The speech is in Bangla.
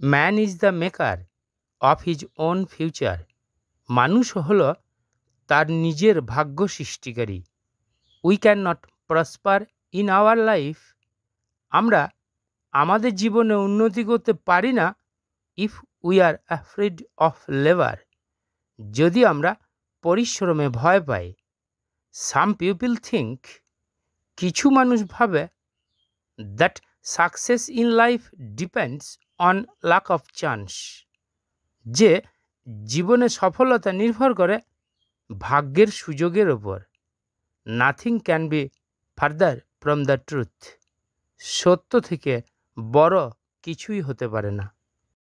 Man is the maker of his own future মানুষ হল তার নিজের ভাগ্য সৃষ্টিকারী। We can not prosper in our life আমরা আমাদের জীবনে উন্নতি করতে পারি না if we are afraid of labour যদি আমরা পরিশ্রমে ভয় পাই। সাম পিপল থিঙ্ক কিছু মানুষ ভাবে that success in life depends on luck of chance যে জীবনে সফলতা নির্ভর করে ভাগ্যের সুযোগের ওপর nothing can be further from the truth সত্য থেকে বড় কিছুই হতে পারে না।